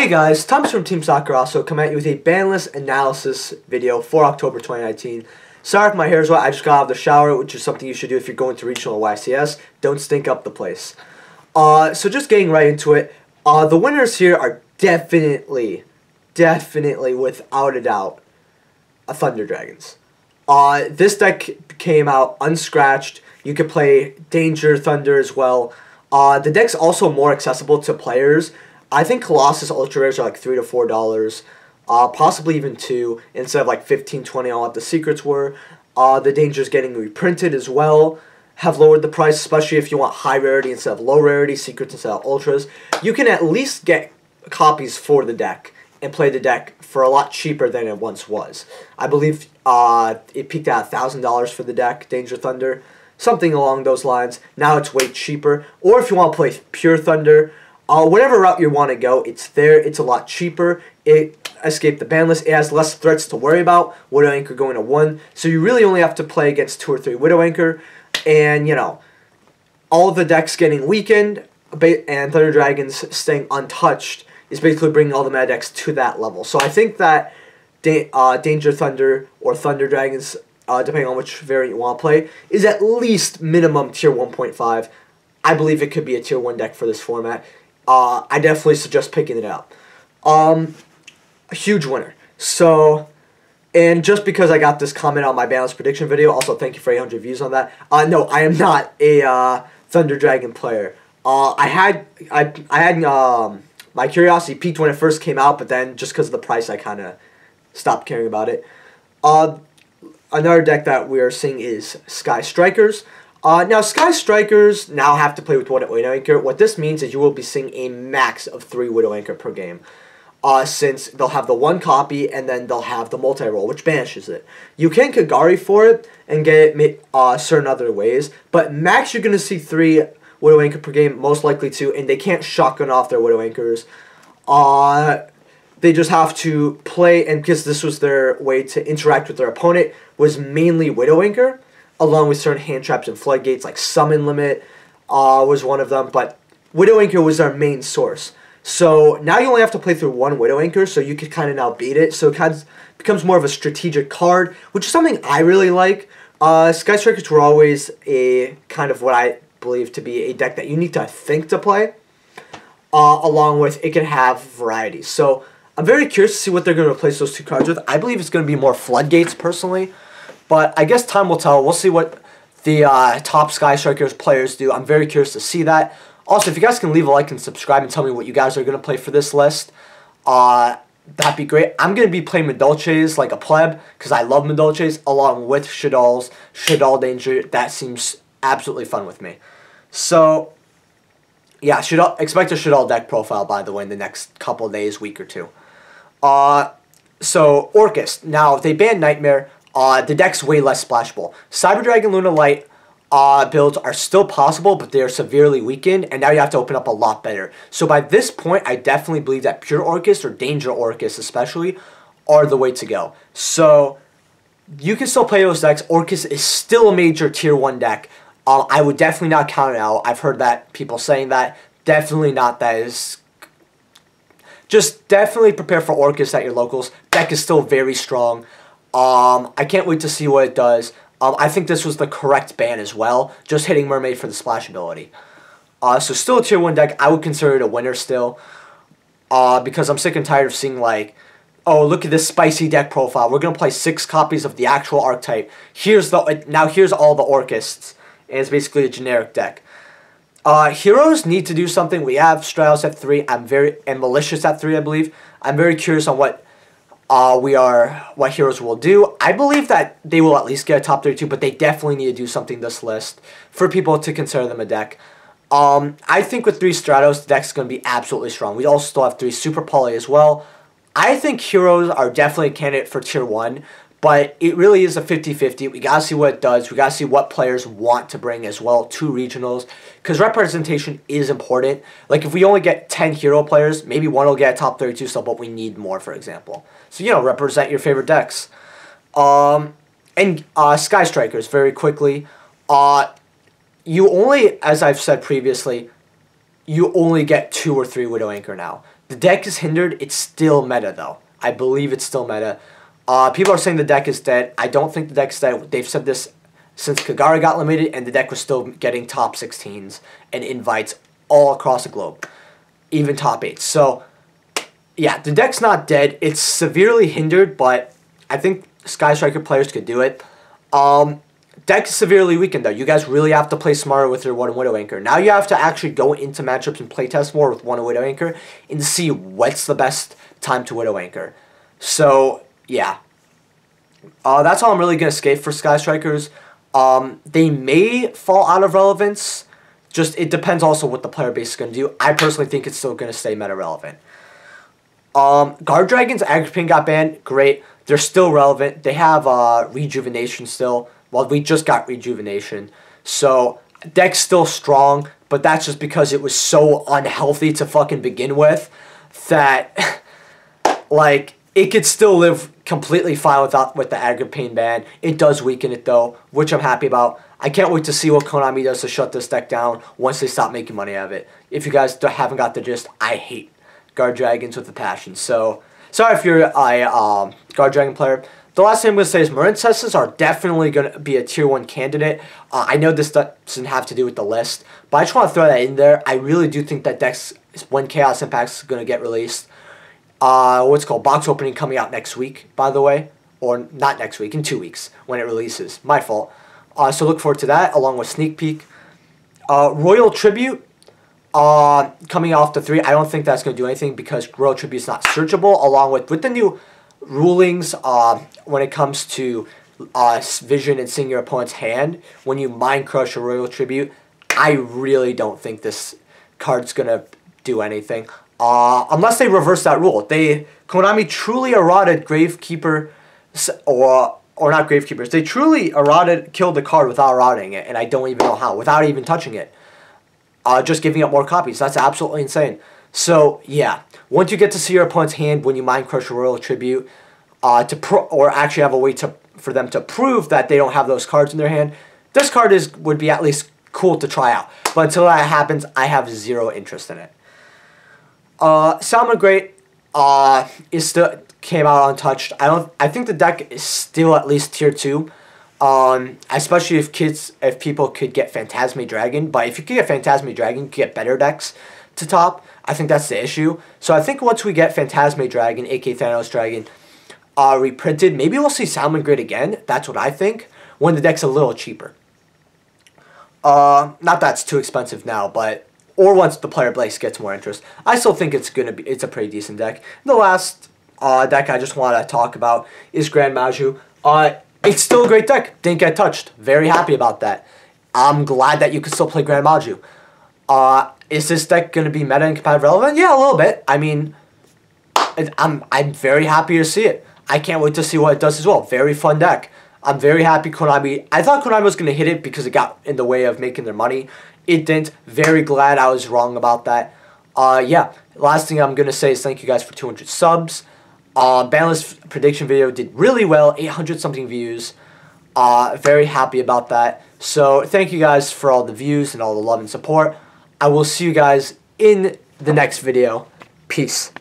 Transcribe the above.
Hey guys, Thomas from Team Sakurasou come at you with a banlist analysis video for October 2019. Sorry if my hair is wet, I just got out of the shower, which is something you should do if you're going to regional YCS. Don't stink up the place. Uh, so just getting right into it, uh, the winners here are definitely, definitely, without a doubt, a Thunder Dragons. Uh, this deck came out unscratched. You could play Danger Thunder as well. Uh, the deck's also more accessible to players. I think Colossus Ultra Rares are like three to four dollars, uh, possibly even two instead of like 15 20 on what the secrets were. Uh, the Danger's getting reprinted as well. Have lowered the price, especially if you want high rarity instead of low rarity, secrets instead of ultras. You can at least get copies for the deck and play the deck for a lot cheaper than it once was. I believe uh, it peaked at thousand dollars for the deck, Danger Thunder, something along those lines. Now it's way cheaper. Or if you want to play Pure Thunder, uh, whatever route you want to go, it's there. It's a lot cheaper. It escaped the ban list. It has less threats to worry about. Widow Anchor going to one, so you really only have to play against two or three Widow Anchor, and you know, all the decks getting weakened and Thunder Dragons staying untouched is basically bringing all the meta decks to that level. So I think that da- uh, Danger Thunder or Thunder Dragons, uh, depending on which variant you want to play, is at least minimum tier 1.5. I believe it could be a tier 1 deck for this format uh, I definitely suggest picking it up. Um, a huge winner. So, and just because I got this comment on my banlist prediction video, also thank you for 800 views on that. Uh, no, I am not a uh, Thunder Dragon player. Uh, I had I I had um, my curiosity peaked when it first came out, but then just because of the price, I kind of stopped caring about it. Uh, another deck that we are seeing is Sky Strikers. Uh, now, Sky Strikers now have to play with one Widow Anchor. What this means is you will be seeing a max of three Widow Anchor per game. Uh, since they'll have the one copy and then they'll have the Multirole, which banishes it. You can Kagari for it and get it uh, certain other ways, but max you're going to see three Widow Anchor per game, most likely two, and they can't shotgun off their Widow Anchors. Uh, they just have to play, and because this was their way to interact with their opponent, was mainly Widow Anchor along with certain hand traps and floodgates, like Summon Limit uh, was one of them. But Widow Anchor was our main source. So now you only have to play through one Widow Anchor, so you could kind of now beat it. So it kind of becomes more of a strategic card, which is something I really like. Uh, Sky Strikers were always a kind of what I believe to be a deck that you need to think to play, uh, along with it can have varieties. So I'm very curious to see what they're going to replace those two cards with. I believe it's going to be more Floodgates, personally. But I guess time will tell. We'll see what the uh, top Sky Strikers players do. I'm very curious to see that. Also, if you guys can leave a like and subscribe and tell me what you guys are going to play for this list, uh, that'd be great. I'm going to be playing Madolches like a pleb because I love Madolches along with Shaddoll's Shaddoll Danger. That seems absolutely fun with me. So, yeah, Shaddoll, expect a Shaddoll deck profile, by the way, in the next couple days, week or two. Uh, so, Orcust. Now, they ban Knightmare, uh, the deck's way less splashable. Cyber Dragon Lunalight uh, builds are still possible, but they are severely weakened, and now you have to open up a lot better. So by this point, I definitely believe that Pure Orcust or Danger Orcust especially are the way to go. So you can still play those decks. Orcust is still a major tier 1 deck. Um, I would definitely not count it out. I've heard that people saying that. Definitely not that is just definitely prepare for Orcust at your locals. Deck is still very strong. Um, I can't wait to see what it does. Um, I think this was the correct ban as well, just hitting Mermaid for the splash ability. Uh, so still a tier 1 deck. I would consider it a winner still. Uh, because I'm sick and tired of seeing like, oh, look at this spicy deck profile. We're going to play six copies of the actual archetype. Here's the, now here's all the Orcusts. And it's basically a generic deck. Uh, heroes need to do something. We have Stratos at 3. I'm very, and Malicious at 3, I believe. I'm very curious on what uh, we are what heroes will do. I believe that they will at least get a top 32, but they definitely need to do something this list for people to consider them a deck. Um, I think with three Stratos, the deck's going to be absolutely strong. We also still have three Super Poly as well. I think heroes are definitely a candidate for tier 1, but it really is a 50-50. We got to see what it does. We got to see what players want to bring as well to regionals. Because representation is important. Like, if we only get 10 hero players, maybe one will get a top 32 still, but we need more, for example. So, you know, represent your favorite decks. Um, and uh, Sky Strikers, very quickly. Uh, you only, as I've said previously, you only get two or three Widow Anchor now. The deck is hindered. It's still meta, though. I believe it's still meta. Uh, people are saying the deck is dead. I don't think the deck's dead. They've said this since Kagari got limited, and the deck was still getting top 16s and invites all across the globe, even top 8s. So, yeah, the deck's not dead. It's severely hindered, but I think Sky Striker players could do it. Um, deck is severely weakened, though. You guys really have to play smarter with your one Widow Anchor. Now you have to actually go into matchups and playtest more with one Widow Anchor and see what's the best time to Widow Anchor. So, yeah. Uh, that's all I'm really going to skate for Sky Strikers. Um, they may fall out of relevance. Just it depends also what the player base is going to do. I personally think it's still going to stay meta relevant. Um, Guardragons, Aggro got banned. Great. They're still relevant. They have uh, Rejuvenation still. Well, we just got Rejuvenation. So, deck's still strong, but that's just because it was so unhealthy to fucking begin with that, like, it could still live completely fine without with the Agarpain ban. It does weaken it though, which I'm happy about. I can't wait to see what Konami does to shut this deck down once they stop making money out of it. If you guys haven't got the gist, I hate Guardragons with a passion. So, sorry if you're a um, Guardragon player. The last thing I'm going to say is Marincesses are definitely going to be a Tier 1 candidate. Uh, I know this doesn't have to do with the list, but I just want to throw that in there. I really do think that decks, when Chaos Impact is going to get released, uh, what's called box opening coming out next week, by the way, or not next week, in two weeks when it releases. My fault. Uh, so look forward to that, along with sneak peek. Uh, Royal Tribute, uh, coming off the three. I don't think that's going to do anything because Royal Tribute is not searchable. Along with with the new rulings, uh, when it comes to uh, vision and seeing your opponent's hand, when you mind crush a Royal Tribute, I really don't think this card's going to do anything. Uh, unless they reverse that rule. They Konami truly eroded Gravekeeper, or or not Gravekeepers. They truly eroded, killed the card without eroding it, and I don't even know how, without even touching it. Uh, just giving up more copies. That's absolutely insane. So yeah, once you get to see your opponent's hand when you mind crush royal tribute, uh, to pro or actually have a way to for them to prove that they don't have those cards in their hand, this card is would be at least cool to try out. But until that happens, I have zero interest in it. Uh, Salamangreat uh, is still came out untouched. I don't. I think the deck is still at least tier two. Um, especially if kids, if people could get Phantasme Dragon, but if you could get Phantasme Dragon, you could get better decks to top. I think that's the issue. So I think once we get Phantasme Dragon, aka Thanos Dragon, uh, reprinted, maybe we'll see Salamangreat again. That's what I think. When the deck's a little cheaper. Uh, not that's too expensive now, but or once the player base gets more interest. I still think it's gonna be it's a pretty decent deck. The last uh, deck I just want to talk about is Gren Maju. Uh, it's still a great deck. Didn't get touched. Very happy about that. I'm glad that you can still play Gren Maju. Uh, is this deck going to be meta and competitive relevant? Yeah, a little bit. I mean, I'm I'm very happy to see it. I can't wait to see what it does as well. Very fun deck. I'm very happy Konami. I thought Konami was going to hit it because it got in the way of making their money. It didn't. Very glad I was wrong about that. Uh, yeah, last thing I'm going to say is thank you guys for 200 subs. Uh, Banlist prediction video did really well, 800 something views. Uh, very happy about that. So thank you guys for all the views and all the love and support. I will see you guys in the next video. Peace.